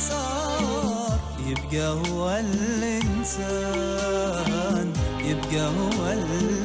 المسار يبقى هو الإنسان يبقى هو الإنسان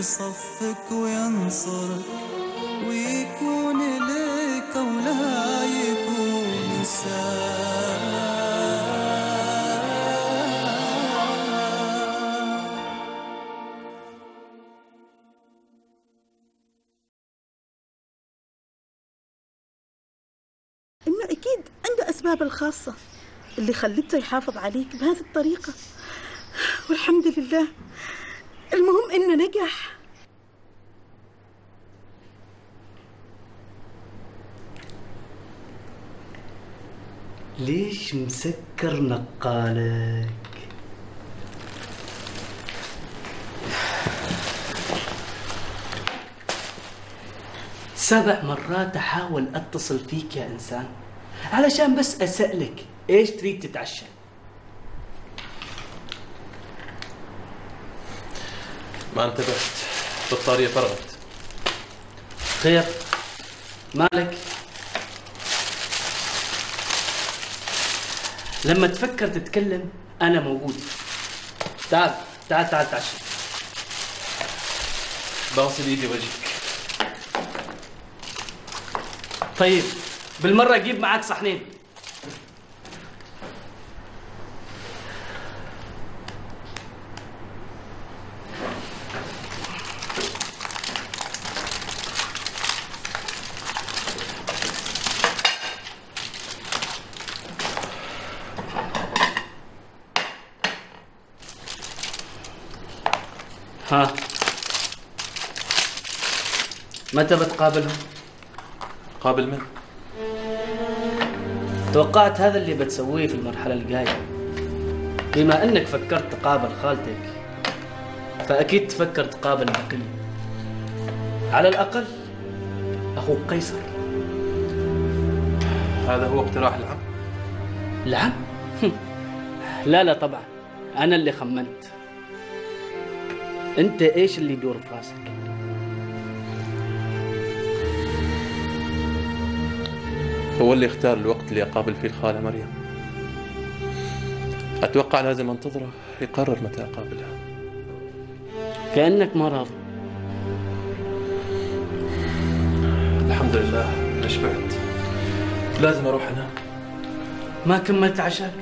بصفك وينصرك ويكون لك ولا يكون سام إنه أكيد عنده أسباب الخاصة اللي خلته يحافظ عليك بهذه الطريقة. والحمد لله المهم إنه نجح. ليش مسكر نقالك؟ سبع مرات أحاول أتصل فيك يا إنسان علشان بس أسألك إيش تريد تتعشى؟ ما انتبهت بطارية فرغت خير. مالك؟ لما تفكر تتكلم أنا موجود. تعال تعال تعال تعشى بغسل إيدي وجهك طيب بالمرة جيب معاك صحنين ها متى بتقابلهم؟ قابل من؟ توقعت هذا اللي بتسويه في المرحلة الجاية بما إنك فكرت تقابل خالتك فأكيد تفكر تقابل نقل على الأقل أخوك قيصر هذا هو اقتراح العم العم؟ لا لا طبعا أنا اللي خمنت أنت إيش اللي يدور في راسك؟ هو اللي اختار الوقت اللي أقابل فيه الخالة مريم. أتوقع لازم أنتظره يقرر متى أقابلها. كأنك ما راضي الحمد لله أنا شبعت لازم أروح أنام. ما كملت عشاك؟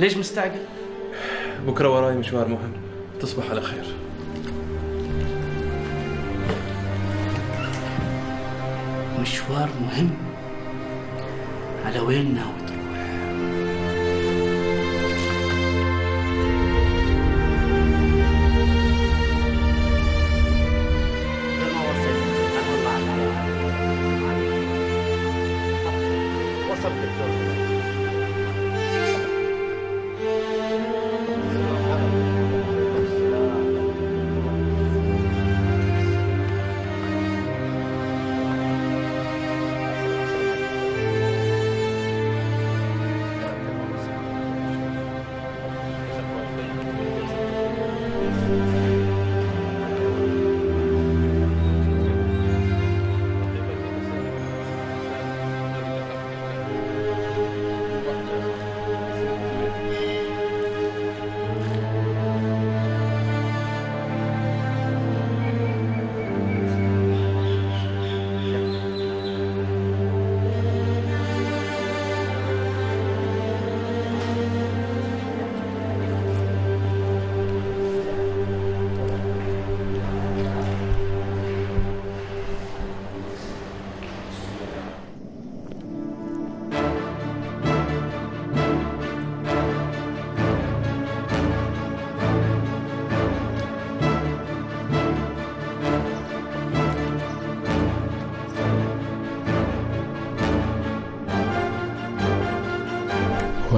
ليش مستعجل؟ بكرة وراي مشوار مهم. تصبح على خير. مشوار مهم؟ على وين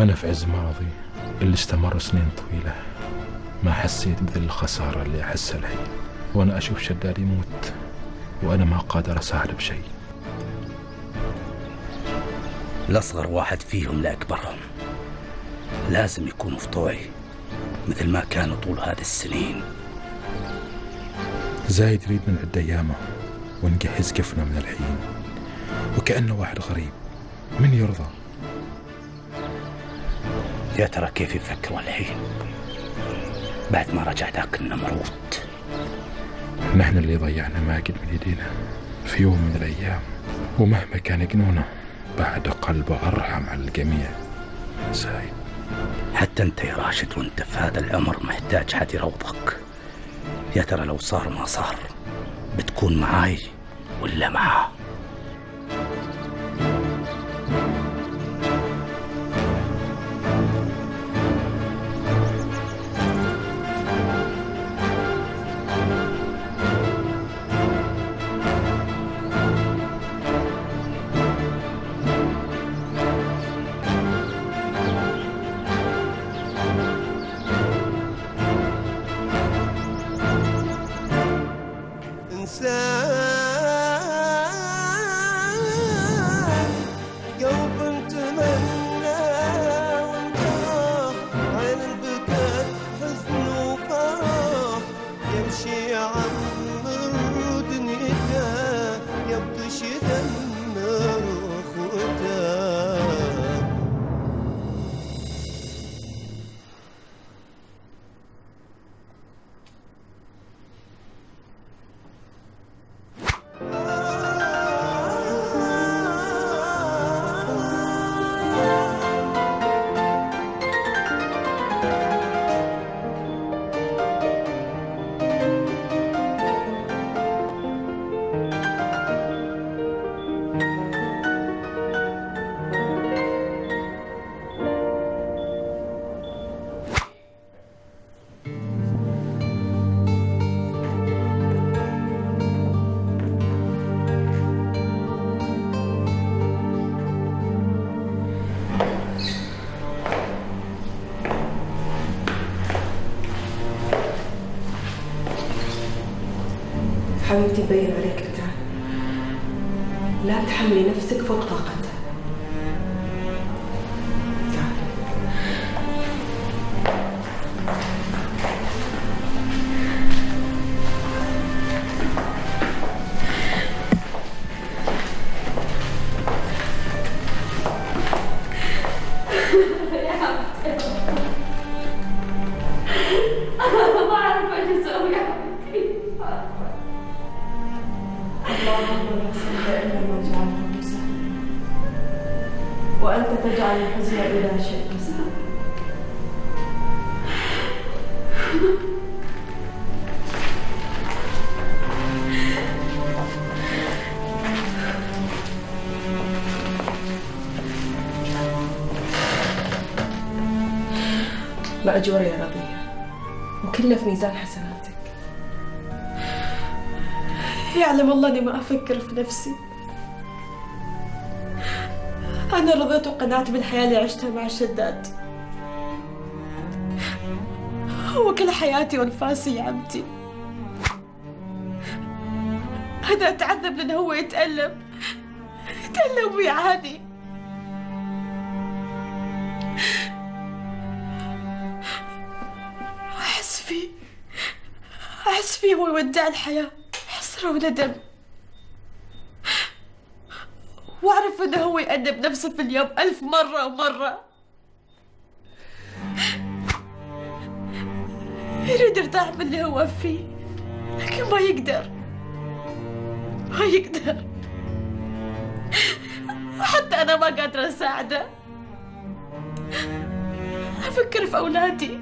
وأنا في عز مرضي اللي استمر سنين طويلة. ما حسيت بذل الخسارة اللي أحسها الحين وأنا أشوف شداد يموت وأنا ما قادر أساعد بشيء الأصغر واحد فيهم لأكبرهم لازم يكونوا في طوعي مثل ما كانوا طول هذه السنين. زايد يريد من عدة أيامه ونجهز كفنا من الحين. وكأنه واحد غريب. من يرضى؟ يا ترى كيف يفكروا الحين؟ بعد ما رجع ذاك النمرود. نحن اللي ضيعنا ماجد من يدينا في يوم من الأيام ومهما كان جنونه بعد قلبه أرحم على الجميع. زايد حتى أنت يا راشد وأنت في هذا العمر محتاج حد يروضك. يا ترى لو صار ما صار بتكون معاي ولا معاه؟ debate. مأجورة يا رضية وكلنا في ميزان حسناتك. يعلم الله أني ما أفكر في نفسي. أنا رضيت وقنعت بالحياة اللي عشتها مع الشداد. هو كل حياتي وانفاسي يا عمتي أنا أتعذب لأن هو يتألم. يتألم ويعاني. فيه هو يودع الحياة؟ حسرة وندم وأعرف إنه هو يأدب نفسه في اليوم ألف مرة ومرة. يريد يرتاح من اللي هو فيه لكن ما يقدر. ما يقدر. حتى أنا ما قادرة أساعده. أفكر في أولادي.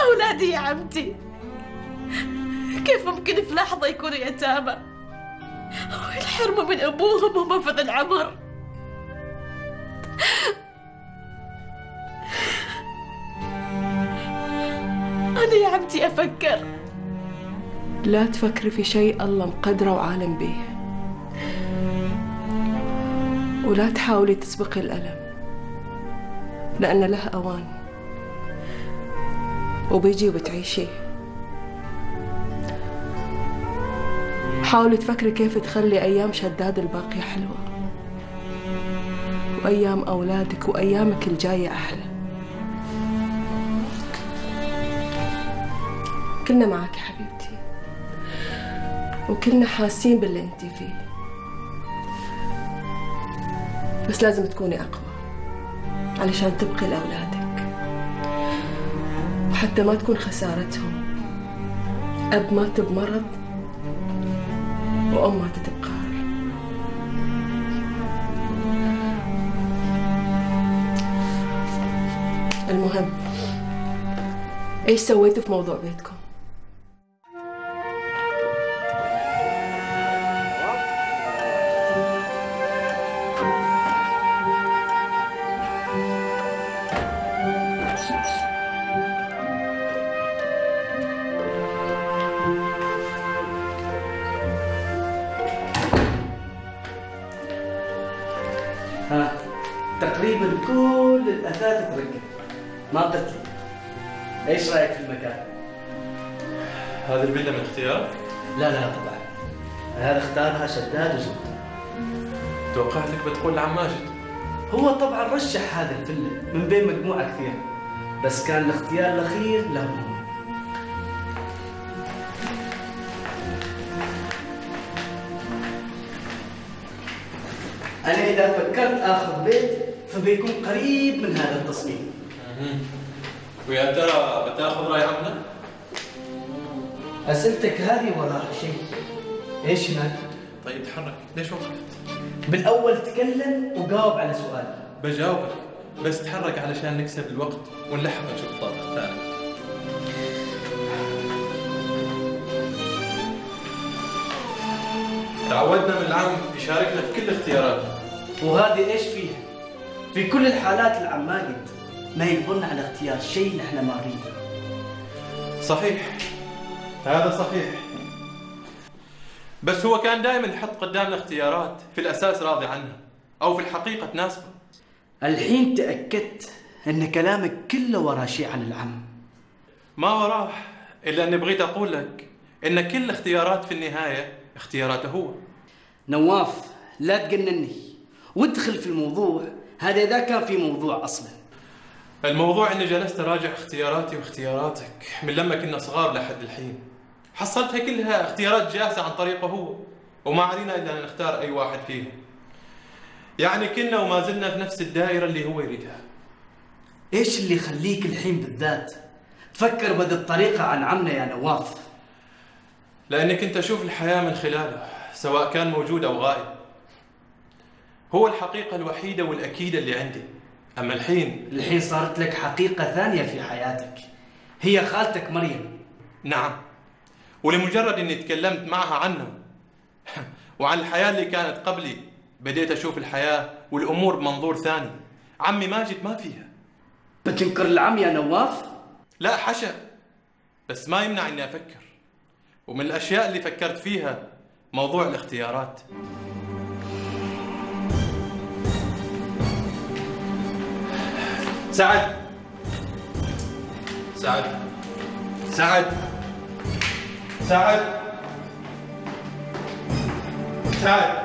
أولادي يا عمتي. كيف ممكن في لحظة يكونوا يتامى؟ وينحرموا من أبوهم وهم في العمر. أنا يا عمتي أفكر. لا تفكري في شيء الله مقدره وعالم به. ولا تحاولي تسبقي الألم لأن له أوان. وبيجي وبتعيشيه حاولي تفكري كيف تخلي أيام شداد الباقية حلوة. وأيام أولادك وأيامك الجاية أحلى. كلنا معك حبيبتي. وكلنا حاسين باللي أنت فيه. بس لازم تكوني أقوى. علشان تبقي لأولادك وحتى ما تكون خسارتهم أب مات بمرض وأم ماتت بقهر المهم إيش سويتوا في موضوع بيتكم؟ ما قلت لي إيش رأيك في المكان؟ هذه الفيلا من اختيارك؟ لا لا طبعا. هذا اختارها شداد وزبده توقعتك بتقول لعم ماجد. هو طبعا رشح هذا الفيلا من بين مجموعة كثيره بس كان الاختيار الأخير له هو أنا إذا فكرت اخذ بيت فبيكون قريب من هذا التصميم. ويا ترى بتاخذ رأي عمنا؟ أسئلتك هذه وراها شيء إيش هناك؟ طيب تحرك ليش وقفت؟ بالأول تكلم وجاوب على سؤال بجاوبك بس تحرك علشان نكسب الوقت ونلحق نشوف الطابق الثاني تعودنا من العم يشاركنا في كل اختياراتنا وهذه إيش فيها؟ في كل الحالات العم ماجد ما يجبرنا على اختيار شيء نحن ما نريده. صحيح. هذا صحيح. بس هو كان دائما يحط قدامنا اختيارات في الأساس راضي عنها أو في الحقيقة تناسبه. الحين تأكدت أن كلامك كله وراه شيء عن العم. ما وراه إلا أني بغيت أقول لك أن كل الاختيارات في النهاية اختياراته هو. نواف لا تجنني. وادخل في الموضوع هذا إذا كان في موضوع أصلا. الموضوع إني جلست أراجع اختياراتي واختياراتك من لما كنا صغار لحد الحين. حصلتها كلها اختيارات جاهزه عن طريقه هو وما علينا إلا أن نختار أي واحد فيهم. يعني كنا وما زلنا في نفس الدائرة اللي هو يريدها. إيش اللي يخليك الحين بالذات تفكر بهذه الطريقة عن عمنا يا نواف؟ لاني كنت أشوف الحياة من خلاله سواء كان موجود أو غائب. هو الحقيقة الوحيدة والأكيدة اللي عندي. أما الحين؟ الحين صارت لك حقيقة ثانية في حياتك. هي خالتك مريم. نعم. ولمجرد إني تكلمت معها عنه وعن الحياة اللي كانت قبلي بديت أشوف الحياة والأمور بمنظور ثاني. عمي ماجد ما فيها. بتنكر العم يا نواف؟ لا حشا بس ما يمنع إني أفكر. ومن الأشياء اللي فكرت فيها موضوع الاختيارات. سعد سعد سعد سعد سعد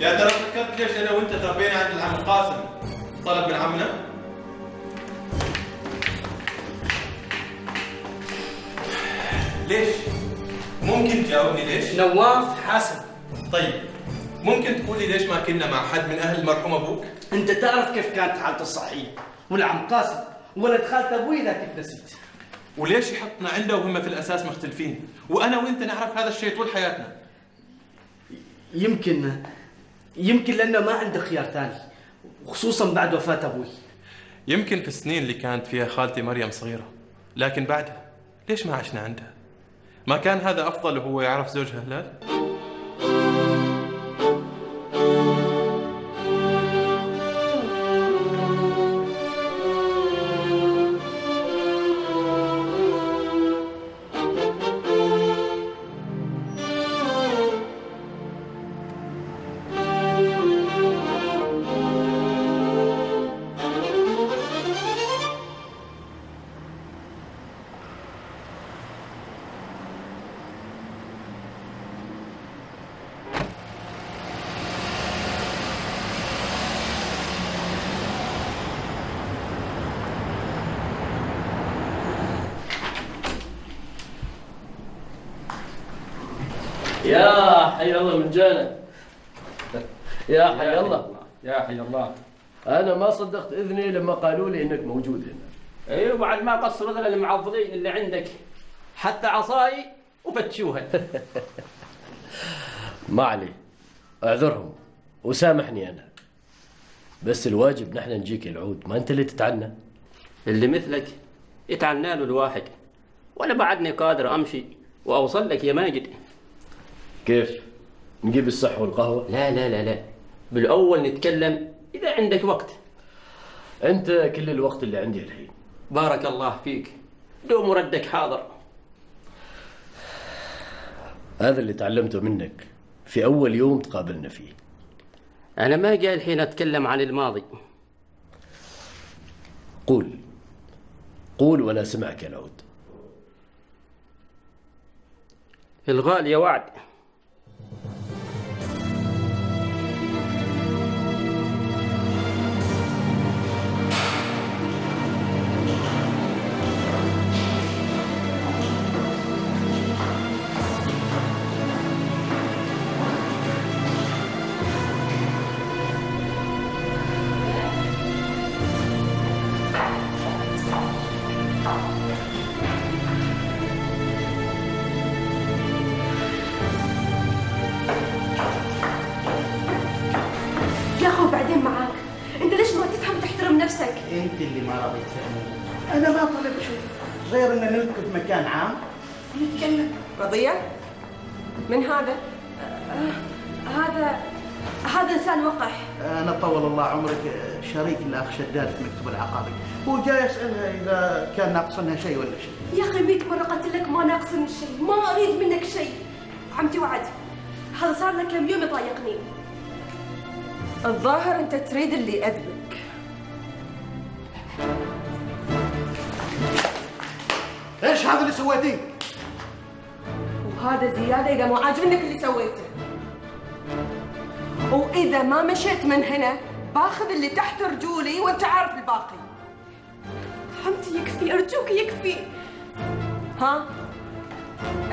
يا ترى فكرت ليش أنا وأنت تربينا عند العم القاسم طلب من عمنا؟ ليش؟ ممكن تجاوبني ليش؟ نواف حسن طيب ممكن تقول لي ليش ما كنا مع حد من أهل المرحوم أبوك؟ أنت تعرف كيف كانت حالته الصحية والعم قاسم ولد خالة أبوي اذا كنت نسيت وليش يحطنا عنده وهم في الأساس مختلفين؟ وأنا وأنت نعرف هذا الشيء طول حياتنا. يمكن يمكن لأنه ما عنده خيار ثاني خصوصا بعد وفاة أبوي يمكن في السنين اللي كانت فيها خالتي مريم صغيرة، لكن بعدها ليش ما عشنا عندها؟ ما كان هذا أفضل وهو يعرف زوجها هلال؟ حي الله من جانا يا حي الله. يا حي الله. أنا ما صدقت إذني لما قالوا لي إنك موجود هنا. أيوه بعد ما قصروا ذول المعضلين اللي عندك حتى عصاي وفتشوها ما عليه أعذرهم وسامحني أنا. بس الواجب نحن نجيك العود. ما أنت اللي تتعنى؟ اللي مثلك يتعنى له الواحد. وأنا بعدني قادر أمشي وأوصل لك يا ماجد. كيف؟ نجيب الصح والقهوة. لا لا لا لا. بالأول نتكلم إذا عندك وقت. أنت كل الوقت اللي عندي الحين. بارك الله فيك. دوم ردك حاضر. هذا اللي تعلمته منك. في أول يوم تقابلنا فيه. أنا ما جاي الحين أتكلم عن الماضي. قول. قول وأنا سمعك يا العود الغالية وعد. اذا ناقصنها شيء ولا شيء. يا أخي ميت مرة قلت لك ما ناقصني شيء ما أريد منك شيء. عمتي وعد هذا صار لك كم يوم يضايقني. الظاهر أنت تريد اللي يأدبك إيش هذا اللي سويتيه؟ وهذا زيادة إذا مو عاجبنك اللي سويته. وإذا ما مشيت من هنا باخذ اللي تحت رجولي وأنت عارف الباقي. حمدي يكفي أرجوك يكفي. ها؟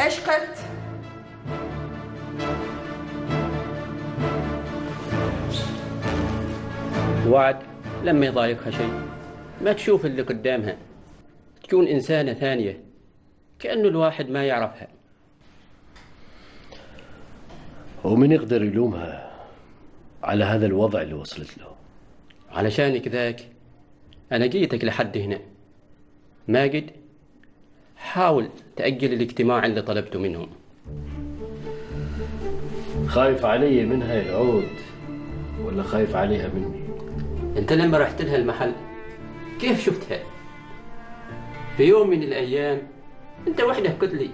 إيش قلت؟ وعد لما يضايقها شيء. ما تشوف اللي قدامها. تكون إنسانة ثانية. كأنه الواحد ما يعرفها. ومن يقدر يلومها على هذا الوضع اللي وصلت له؟ علشانك ذاك أنا جيتك لحد هنا. ماجد حاول تأجل الاجتماع اللي طلبته منهم. خايف علي منها العود ولا خايف عليها مني؟ انت لما رحت لها المحل كيف شفتها؟ في يوم من الأيام انت وحدك قلت لي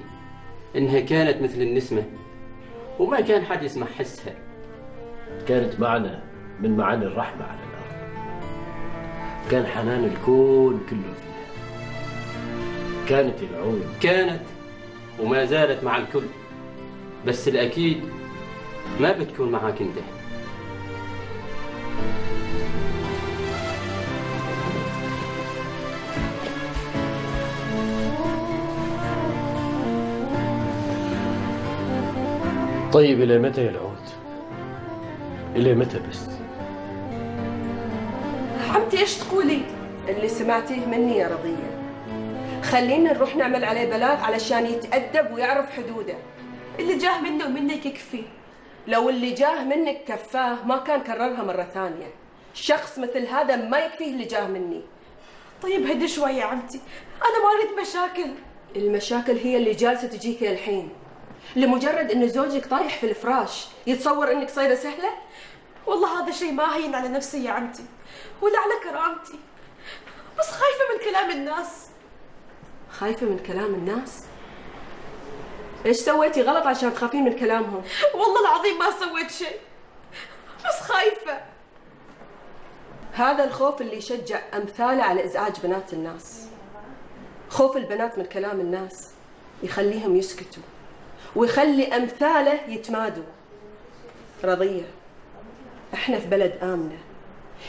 إنها كانت مثل النسمة وما كان حد يسمع حسها. كانت معنا من معاني الرحمة على الأرض. كان حنان الكون كله. كانت العود كانت وما زالت مع الكل. بس الأكيد ما بتكون معاك أنت. طيب إلى متى يا العود؟ إلى متى بس؟ حمدي إيش تقولي؟ اللي سمعتيه مني يا رضية خلينا نروح نعمل عليه بلاغ علشان يتأدب ويعرف حدوده. اللي جاه منه ومنك يكفي. لو اللي جاه منك كفاه ما كان كررها مرة ثانية. شخص مثل هذا ما يكفيه اللي جاه مني. طيب هدي شوي يا عمتي. أنا ما أريد مشاكل. المشاكل هي اللي جالسة تجيك الحين. لمجرد إن زوجك طايح في الفراش يتصور إنك صيدة سهلة؟ والله هذا شيء ما هين على نفسي يا عمتي ولا على كرامتي. بس خايفة من كلام الناس. خايفة من كلام الناس؟ إيش سويتي غلط عشان تخافين من كلامهم؟ والله العظيم ما سويت شيء بس خايفة. هذا الخوف اللي يشجع أمثاله على إزعاج بنات الناس. خوف البنات من كلام الناس يخليهم يسكتوا ويخلي أمثاله يتمادوا. رضية إحنا في بلد آمنة.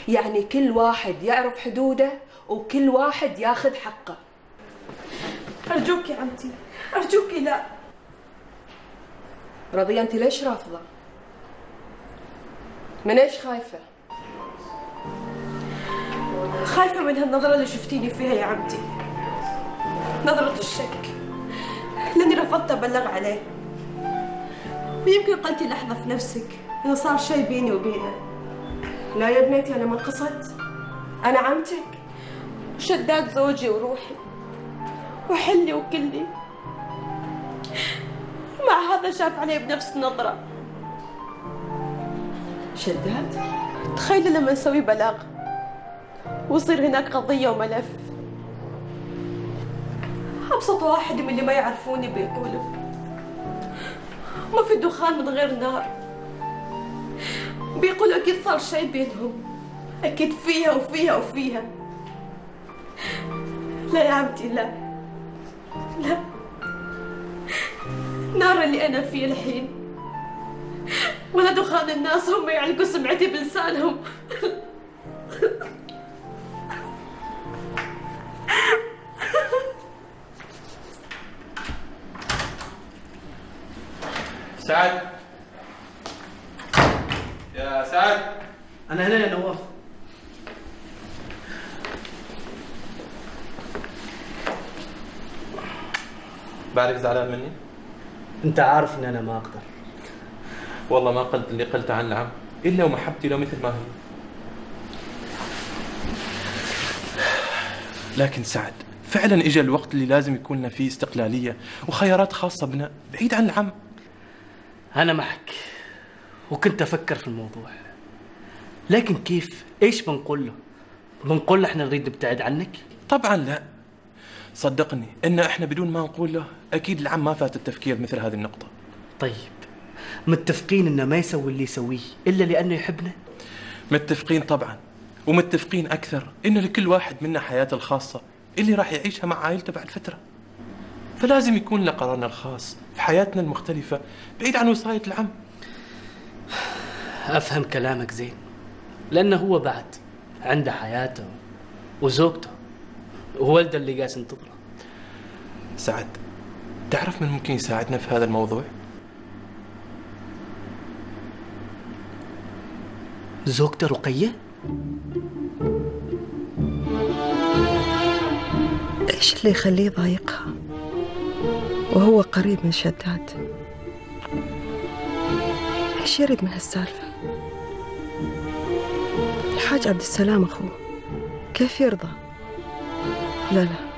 يعني كل واحد يعرف حدوده وكل واحد ياخذ حقه. أرجوك يا عمتي أرجوك لا رضيه أنت ليش رافضة؟ من إيش خايفة؟ خايفة من هالنظرة اللي شفتيني فيها يا عمتي. نظرة الشك. لأني رفضت أبلغ عليه. ويمكن قلتي لحظة في نفسك إنه صار شيء بيني وبينه. لا يا بنيتي أنا ما قصدت أنا عمتك. شداد زوجي وروحي. وحلي وكلي. مع هذا شاف علي بنفس النظرة. شداد؟ تخيلي لما نسوي بلاغ ويصير هناك قضية وملف. أبسط واحد من اللي ما يعرفوني بيقولوا. ما في دخان من غير نار. بيقولوا أكيد صار شيء بينهم. أكيد فيها وفيها وفيها. لا يا عمتي لا. لا. نار اللي أنا فيه الحين. ولا دخان الناس هم يعلقوا سمعتي بلسانهم. سعد. يا سعد. أنا هنا يا نواف. بعرف زعلان مني؟ أنت عارف إن أنا ما أقدر والله ما قلت اللي قلته عن العم إلا ومحبتي له مثل ما هي لكن سعد فعلا اجى الوقت اللي لازم يكون لنا فيه استقلالية وخيارات خاصة بنا بعيد عن العم أنا معك وكنت أفكر في الموضوع لكن كيف؟ إيش بنقول له؟ بنقول له إحنا نريد نبتعد عنك؟ طبعا لا صدقني إن إحنا بدون ما نقول له أكيد العم ما فات التفكير مثل هذه النقطة. طيب متفقين إنه ما يسوي اللي يسويه إلا لأنه يحبنا؟ متفقين طبعا ومتفقين أكثر إنه لكل واحد منا حياته الخاصة اللي راح يعيشها مع عائلته بعد فترة. فلازم يكون له قرارنا الخاص في بحياتنا المختلفة بعيد عن وصاية العم. أفهم كلامك زين لأنه هو بعد عنده حياته وزوجته. وولده اللي قاعد ينتظره سعد تعرف من ممكن يساعدنا في هذا الموضوع؟ زوجته رقية؟ إيش اللي يخليه يضايقها وهو قريب من شداد. إيش يريد من هالسالفة؟ الحاج عبد السلام أخوه كيف يرضى؟ لا لا.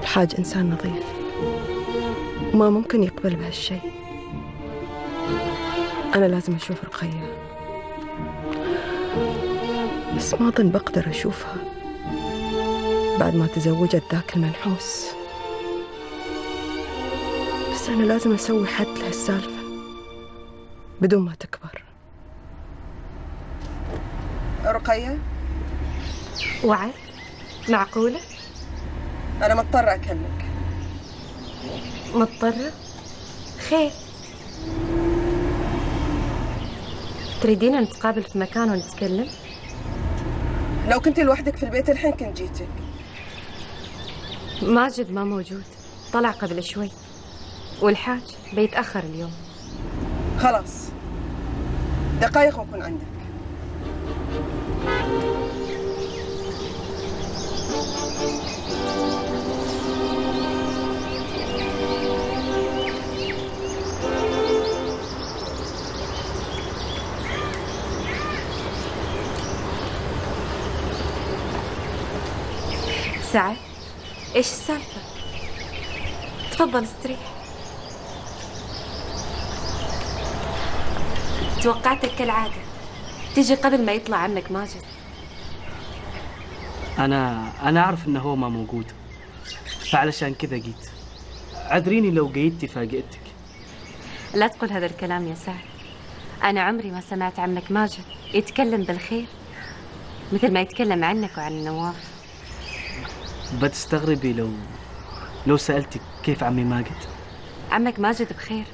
الحاج إنسان نظيف. وما ممكن يقبل بهالشيء. أنا لازم أشوف رقية. بس ما أظن بقدر أشوفها. بعد ما تزوجت ذاك المنحوس. بس أنا لازم أسوي حد لهالسالفة. بدون ما تكبر. رقية؟ وعد؟ معقولة؟ أنا مضطرة أكلمك. مضطرة؟ خير. تريدين نتقابل في مكان ونتكلم؟ لو كنت لوحدك في البيت الحين كنت جيتك. ماجد ما موجود. طلع قبل شوي. والحاج بيتأخر اليوم. خلاص. دقايق وأكون عندك. إيش السالفة؟ تفضل استريح توقعتك كالعادة. تيجي قبل ما يطلع عنك ماجد. أنا أنا أعرف إنه هو ما موجود. فعلشان كذا جيت. عذريني لو قيدتي فاجئتك لا تقول هذا الكلام يا سعد. أنا عمري ما سمعت عمك ماجد. يتكلم بالخير. مثل ما يتكلم عنك وعن نواف بتستغربي لو لو سألتك كيف عمي ماجد؟ عمك ماجد بخير.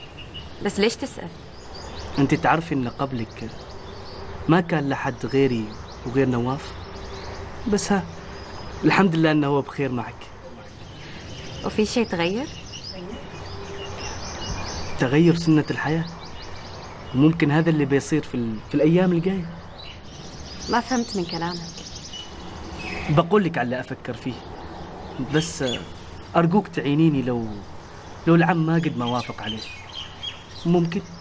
بس ليش تسأل؟ أنت تعرفي إن قبلك ما كان لحد غيري وغير نواف؟ بس ها الحمد لله إنه هو بخير معك. وفي شيء تغير؟ تغير سنة الحياة؟ وممكن هذا اللي بيصير في, ال... في الأيام الجاية. ما فهمت من كلامك. بقول لك على اللي أفكر فيه. بس أرجوك تعينيني لو لو العم ما قد ما وافق عليه. ممكن؟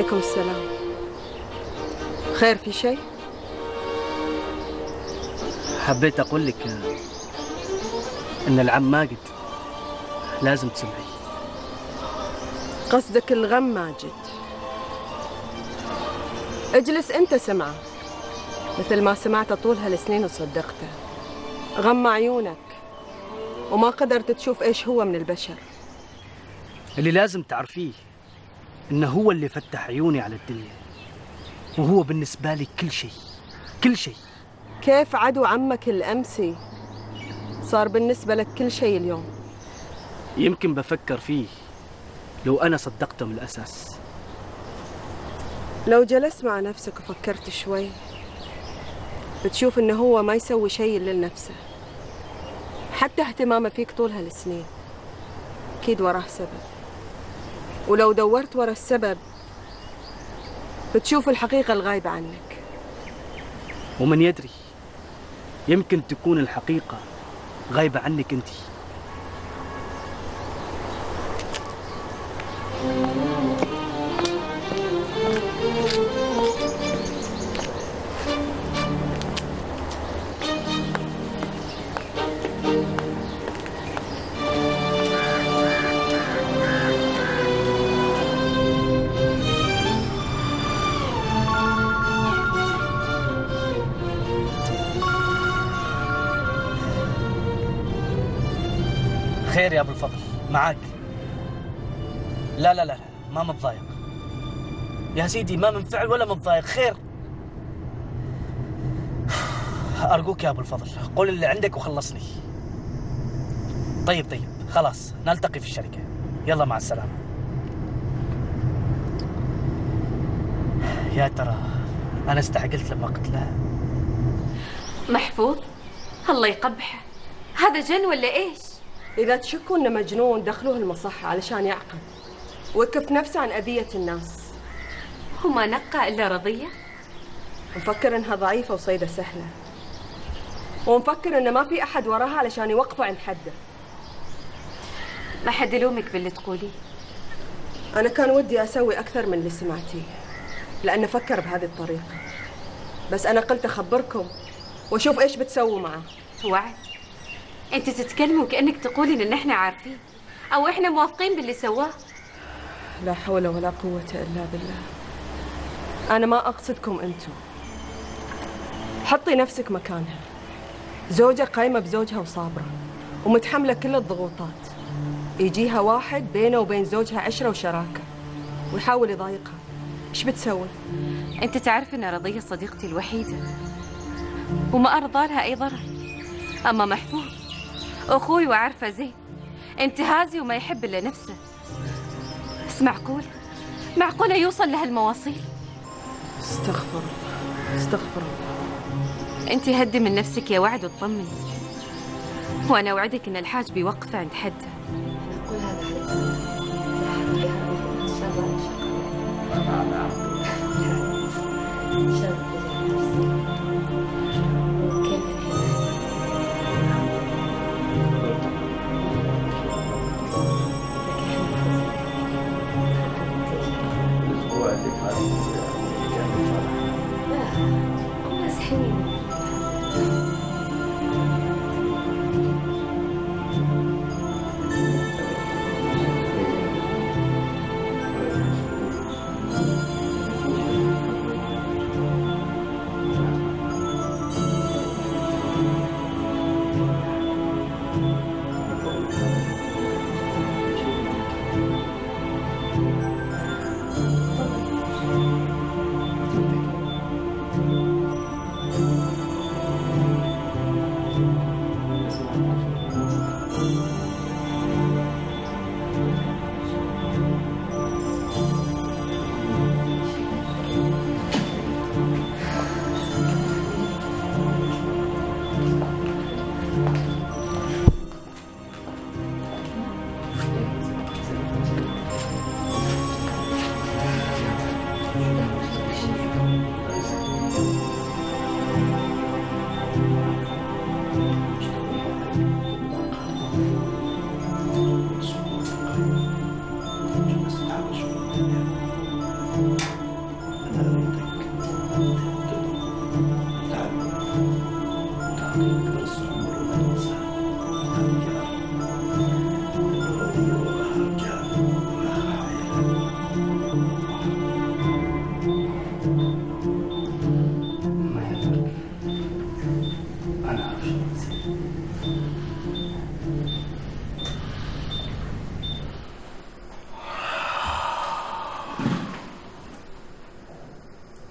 عليكم السلام. خير في شيء؟ حبيت أقول لك إن العم ماجد لازم تسمعي قصدك الغم ماجد. اجلس أنت سمعه. مثل ما سمعت طول هالسنين وصدقته. غم عيونك وما قدرت تشوف إيش هو من البشر. اللي لازم تعرفيه إنه هو اللي فتح عيوني على الدنيا. وهو بالنسبة لي كل شيء كل شيء. كيف عدو عمك الأمسي؟ صار بالنسبة لك كل شيء اليوم. يمكن بفكر فيه لو أنا صدقته من الأساس. لو جلست مع نفسك وفكرت شوي بتشوف إنه هو ما يسوي شيء إلا لنفسه. حتى اهتمامه فيك طول هالسنين. أكيد وراه سبب. ولو دورت ورا السبب بتشوف الحقيقة الغايبة عنك. ومن يدري يمكن تكون الحقيقة غايبة عنك أنت. يا سيدي ما منفعل ولا متضايق خير. أرجوك يا أبو الفضل قول اللي عندك وخلصني. طيب طيب خلاص نلتقي في الشركة. يلا مع السلامة. يا ترى أنا استعجلت لما قلت لها محفوظ الله يقبحه. هذا جن ولا إيش؟ إذا تشكوا إنه مجنون دخلوه المصحة علشان يعقل. وكف نفسه عن أذية الناس. وما نقى إلا رضية؟ مفكر إنها ضعيفة وصيدة سهلة. ومفكر إنه ما في أحد وراها علشان يوقفه عند حده. ما حد يلومك باللي تقوليه. أنا كان ودي أسوي أكثر من اللي سمعتيه لأنه فكر بهذه الطريقة. بس أنا قلت أخبركم وأشوف إيش بتسووا معه. وعد. أنت تتكلموا كأنك تقولين إن إحنا عارفين أو إحنا موافقين باللي سواه. لا حول ولا قوة إلا بالله. أنا ما أقصدكم أنتم. حطي نفسك مكانها. زوجة قايمة بزوجها وصابرة ومتحملة كل الضغوطات. يجيها واحد بينه وبين زوجها عشرة وشراكة ويحاول يضايقها. إيش بتسوي؟ أنت تعرف أن رضية صديقتي الوحيدة وما أرضى لها أي ضرر. أما محفوظ أخوي وعارفة زين انتهازي وما يحب إلا نفسه. بس معقول معقولة يوصل لهالمواصيل استغفر الله استغفر الله. أنت هدي من نفسك يا وعد وطمني وأنا أوعدك إن الحاج بيوقفه عند حده.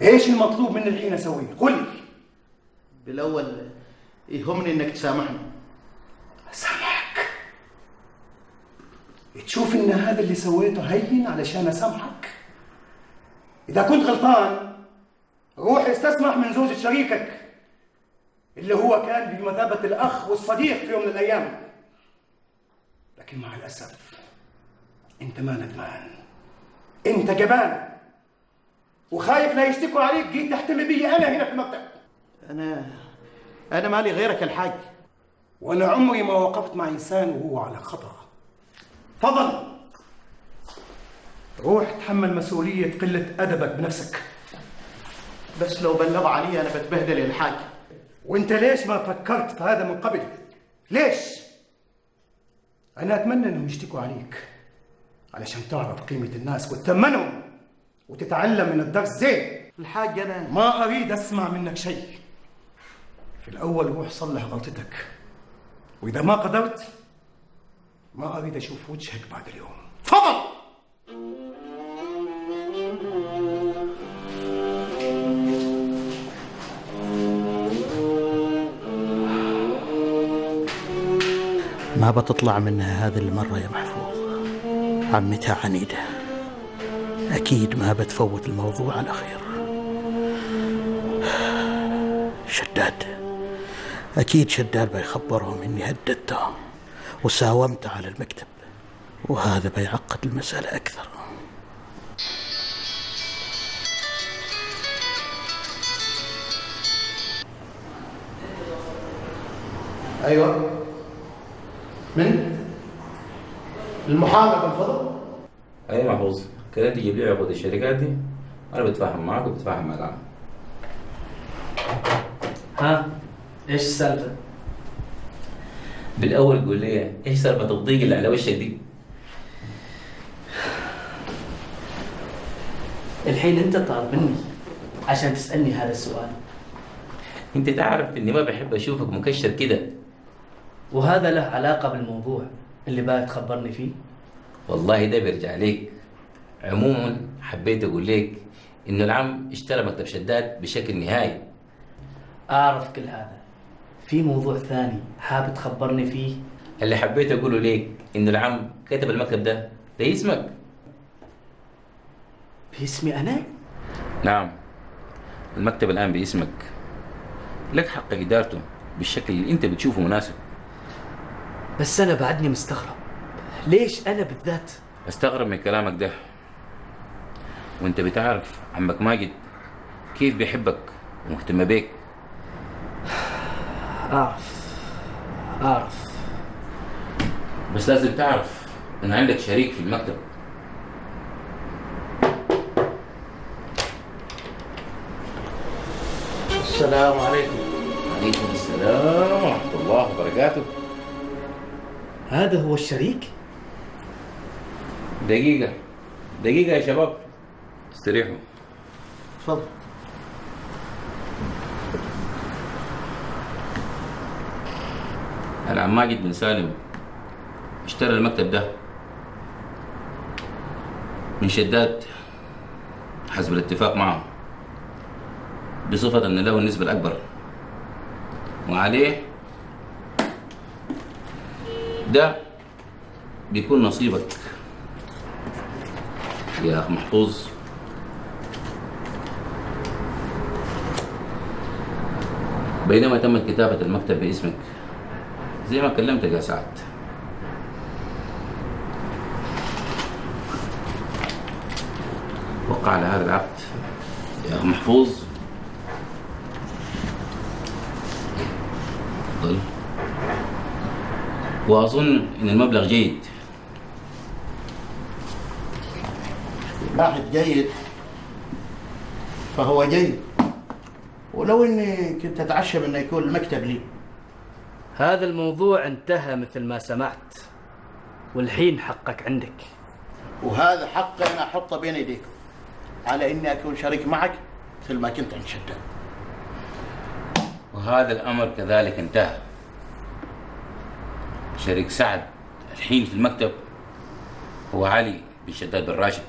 إيش المطلوب مني الحين أسويه؟ قل لي. بالأول يهمني إنك تسامحني. أسامحك. تشوف إن هذا اللي سويته هين علشان أسامحك؟ إذا كنت غلطان روح استسمح من زوجة شريكك اللي هو كان بمثابة الأخ والصديق في يوم من الأيام. لكن مع الأسف أنت ما ندمان. أنت جبان. وخايف لا يشتكوا عليك جيت تحتمي بي أنا هنا في المكتب أنا أنا مالي غيرك الحاج. وأنا عمري ما وقفت مع إنسان وهو على خطأ. فضل روح تحمل مسؤولية قلة أدبك بنفسك. بس لو بلغ علي أنا بتبهدل يا الحاج. وأنت ليش ما فكرت في هذا من قبل؟ ليش؟ أنا أتمنى إنهم يشتكوا عليك علشان تعرف قيمة الناس وتثمنهم وتتعلم من الدرس زين. الحاج أنا ما أريد أسمع منك شيء. في الأول روح صلح غلطتك. وإذا ما قدرت ما أريد أشوف وجهك بعد اليوم. تفضل! ما بتطلع منها هذه المرة يا محفوظ؟ عمتها عنيدة. أكيد ما بتفوت الموضوع على خير. شداد. أكيد شداد بيخبرهم إني هددته وساومته على المكتب. وهذا بيعقد المسألة أكثر. أيوه. من؟ المحامي بالفضل؟ أيوه محفوظ. كده تجيب لي عقود الشركات دي. أنا بتفاهم معاك وبتفاهم مع العام ها؟ إيش السالفة؟ بالأول قول لي إيش سالفة الضيق اللي على وشك دي؟ الحين أنت طالب مني عشان تسألني هذا السؤال. أنت تعرف إني ما بحب أشوفك مكشر كده. وهذا له علاقة بالموضوع اللي باغي تخبرني فيه. والله ده بيرجع ليك. عموما حبيت أقول لك إنه العم اشترى مكتب شداد بشكل نهائي. أعرف كل هذا. في موضوع ثاني حابب تخبرني فيه؟ اللي حبيت أقوله ليك إنه العم كتب المكتب ده باسمك باسمي أنا؟ نعم. المكتب الآن باسمك. لك حق إدارته بالشكل اللي أنت بتشوفه مناسب. بس أنا بعدني مستغرب. ليش أنا بالذات؟ أستغرب من كلامك ده. وانت بتعرف عمك ماجد كيف بيحبك ومهتم بيك؟ أعرف أعرف. بس لازم تعرف إن عندك شريك في المكتب. السلام عليكم. عليكم السلام ورحمة الله وبركاته. هذا هو الشريك؟ دقيقة دقيقة يا شباب. استريحوا تفضل. العم ماجد بن سالم اشترى المكتب ده من شداد حسب الاتفاق معه بصفة أن له النسبة الأكبر. وعليه ده بيكون نصيبك يا أخ محفوظ. بينما تمت كتابة المكتب باسمك. زي ما كلمتك يا سعد. وقع على هذا العقد يا محفوظ. ظل وأظن إن المبلغ جيد. واحد جيد فهو جيد. ولو إني كنت اتعشم انه يكون المكتب لي. هذا الموضوع انتهى مثل ما سمعت والحين حقك عندك. وهذا حقي أنا أحطه بين ايديكم على إني أكون شريك معك مثل ما كنت عند شداد وهذا الأمر كذلك انتهى. شريك سعد الحين في المكتب هو علي بن شداد بن راشد.